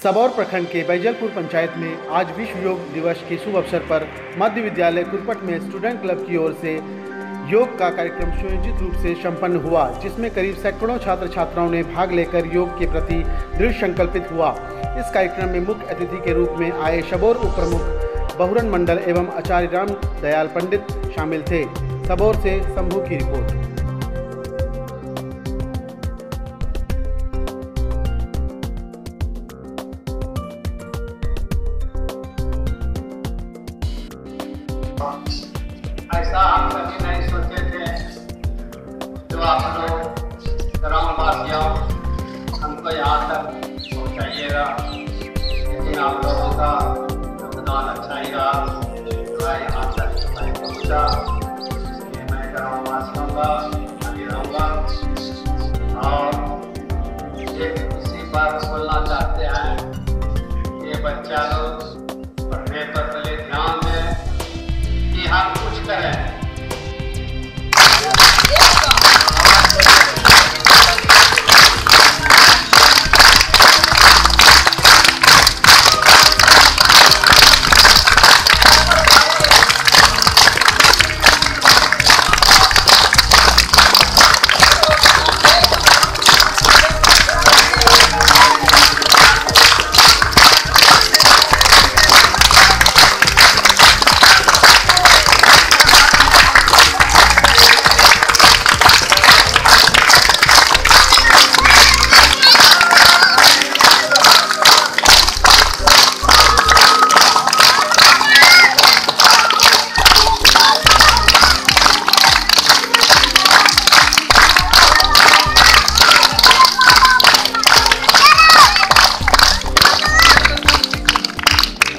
सबौर प्रखंड के बैजलपुर पंचायत में आज विश्व योग दिवस के शुभ अवसर पर मध्य विद्यालय कुरपट में स्टूडेंट क्लब की ओर से योग का कार्यक्रम सुयोजित रूप से संपन्न हुआ, जिसमें करीब सैकड़ों छात्र छात्राओं ने भाग लेकर योग के प्रति दृढ़ संकल्पित हुआ। इस कार्यक्रम में मुख्य अतिथि के रूप में आए सबौर उप प्रमुख बहुरन मंडल एवं आचार्य राम दयाल पंडित शामिल थे। सबौर से शंभू की रिपोर्ट। नहीं सोचे थे। जो आप लोग ग्रामवासियों, हमको यहाँ तक पहुँचाइएगा। लेकिन आप लोगों का योगदान अच्छा ही रहा। मैं यहाँ तक पहुँचा। इसलिए मैं ग्रामवासियों का आगे रहूँगा और एक इसी पर बोलना चाहते हैं ये बच्चा लोग पढ़ने पर पहले ध्यान दें कि हम कुछ करें।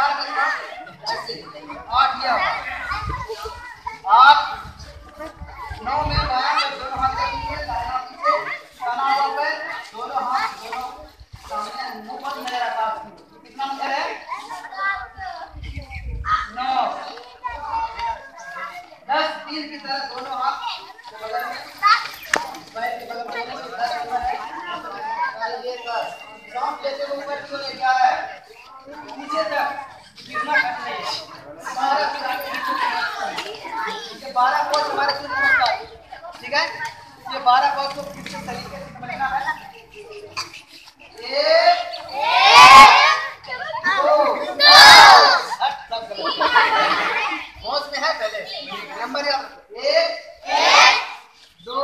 नहीं रहे आठ नौ में बारह में दोनों हाथ रखिए दाहिना पीछे दाहिना ऊपर दोनों हाथ, दोनों सामने मुँह पर मेरे रखा कितना नंबर है? नौ। दस, तीन की तरह दोनों हाथ। बगल में पैर के बगल में दस नंबर है। निकालिए दस सांप लेते ऊपर क्यों लेके आ रहा है नीचे तक गिरना कट नहीं बारह की रात ये बारह कोर्स हमारे सूर्य ठीक है? ये बारह कोर्स को किस तरीके से समझना है। है पहले। नंबर एक, दो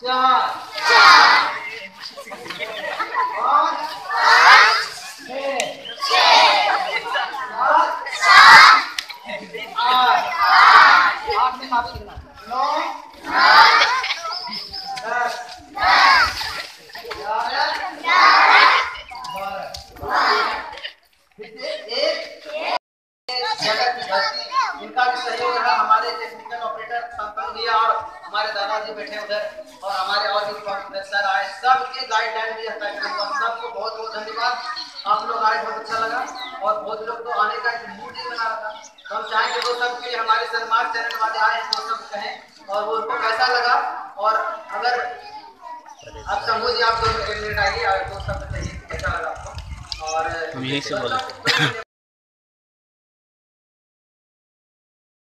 चार पाँच छः आठ में माफ़ करना नौ दस ग्यारह बारह कितने एक जगत की धरती इनका भी सहयोग रहा हमारे टेक्निकल ऑपरेटर संपन्न भैया और हमारे दादाजी बैठे उधर और हमारे और भी सर आए। सबके गाइडलाइन भी हटा के सबको बहुत बहुत धन्यवाद। आप लोग आए बहुत अच्छा लगा। और बहुत लोग तो आने का मूड ही बना रहा था तो हम चाहेंगे वो सब के हमारे सन्मान चैनल वाले आए वो सब कहें और वो उनको कैसा लगा? और अगर आप समूह जी आप दो मिनट आइए और वो सब बताइए कैसा लगा आपको? और हम यहीं से बोल रहे थे।